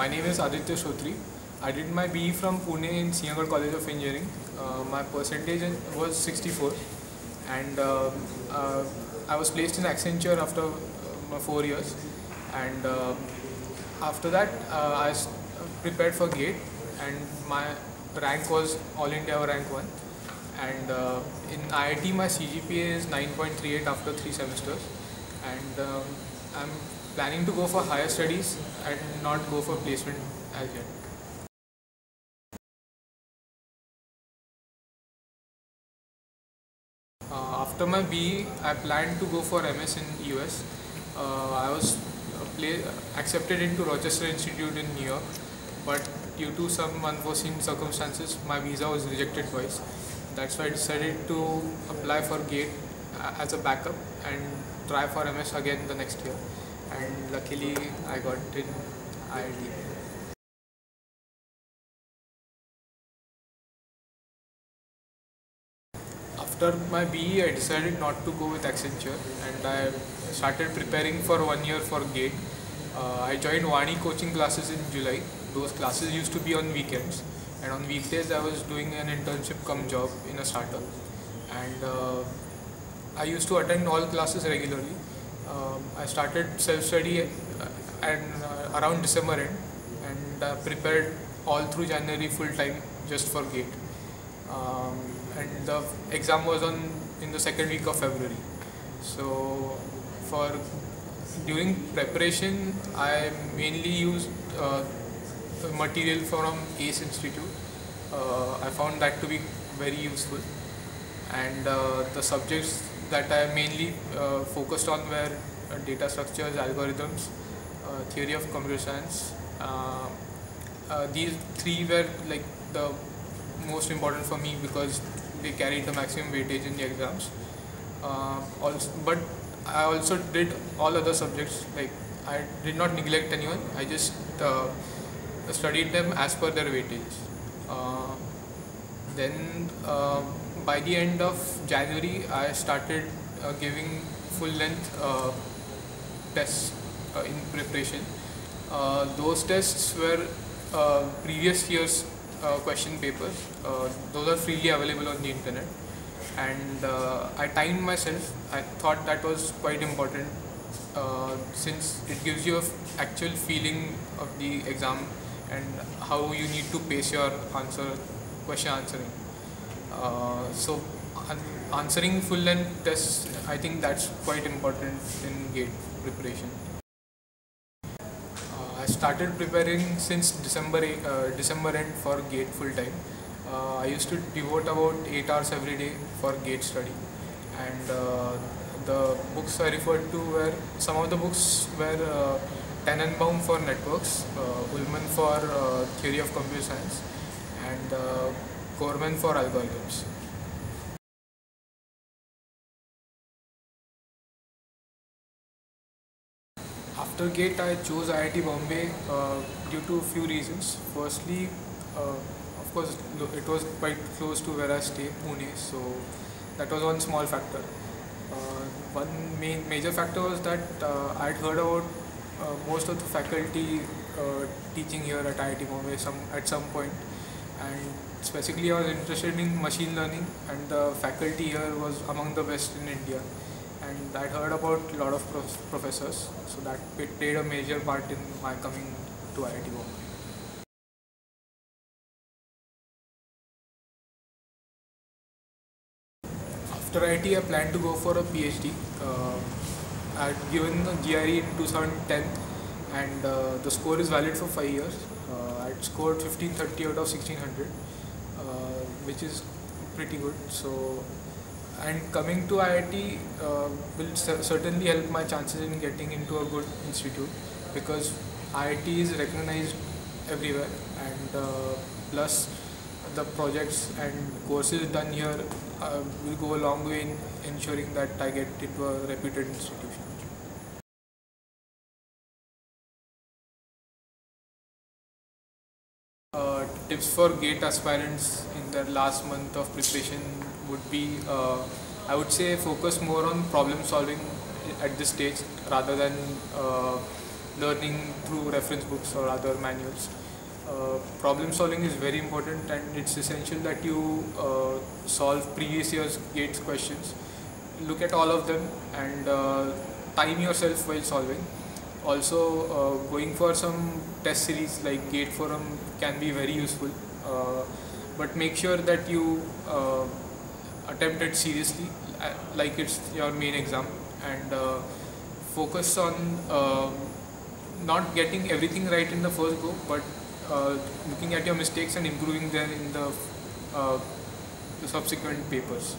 my name is Aditya Shrotri. I did my BE from Pune in Sinhagad College of Engineering. Uh, my percentage was 64 and uh, uh, I was placed in Accenture after uh, my four years. And uh, after that uh, I prepared for GATE and my rank was All India rank 1 and in IIT my CGPA is 9.38 after three semesters. And um, I'm planning to go for higher studies and not go for placement as yet. Uh, after my BE, I planned to go for MS in US. Uh, I was uh, accepted into Rochester Institute in New York, but due to some unforeseen circumstances, my visa was rejected twice. That's why I decided to apply for GATE uh, as a backup and try for MS again the next year. And luckily, I got in IIT. After my BE, I decided not to go with Accenture and I started preparing for one year for GATE. Uh, I joined Vani coaching classes in July. Those classes used to be on weekends, and on weekdays, I was doing an internship come job in a startup. And uh, I used to attend all classes regularly. Um, I started self study and uh, around December end, and uh, prepared all through January full time just for GATE um, and the exam was on in the second week of February. So for during preparation, I mainly used uh, material from ACE Institute. Uh, I found that to be very useful, and uh, the subjects that I mainly uh, focused on were uh, data structures, algorithms, uh, theory of computer science. Uh, these three were like the most important for me because they carried the maximum weightage in the exams. Also, but I also did all other subjects. Like I did not neglect anyone. I just studied them as per their weightage. Then by the end of January, I started uh, giving full length uh, tests uh, in preparation. Uh, those tests were uh, previous year's uh, question papers. Those are freely available on the internet. And I timed myself. I thought that was quite important since it gives you an actual feeling of the exam and how you need to pace your answer, question answering. Uh, so answering full length tests, I think that's quite important in GATE preparation. Uh, I started preparing since December uh, December end for GATE full time. Uh, I used to devote about eight hours every day for GATE study, and uh, the books I referred to were some of the books were uh, Tanenbaum for networks, uh, Ullman for uh, theory of computer science, and uh, Cormen for algorithms. After GATE, I chose IIT Bombay uh, due to a few reasons. Firstly, uh, of course, it was quite close to where I stay, Pune, so that was one small factor. Uh, one main major factor was that uh, I had heard about uh, most of the faculty uh, teaching here at IIT Bombay some at some point, and specifically I was interested in machine learning, and the faculty here was among the best in India and I'd heard about a lot of prof- professors, so that played a major part in my coming to IIT Bombay. After IIT, I plan to go for a PhD. Uh, I'd given the GRE in 2010, and uh, the score is valid for five years. Uh, I'd scored 1530 out of 1600, uh, which is pretty good. So and coming to IIT uh, will certainly help my chances in getting into a good institute because IIT is recognized everywhere and uh, plus the projects and courses done here uh, will go a long way in ensuring that I get into a reputed institution. Tips for GATE aspirants in their last month of preparation would be, uh, I would say, focus more on problem solving at this stage rather than uh, learning through reference books or other manuals. Uh, problem solving is very important and it's essential that you uh, solve previous year's GATE questions. Look at all of them and uh, time yourself while solving. Also, uh, going for some test series like GATE Forum can be very useful, uh, but make sure that you uh, attempt it seriously, like it's your main exam, and focus on not getting everything right in the first go, but uh, looking at your mistakes and improving them in the, uh, the subsequent papers.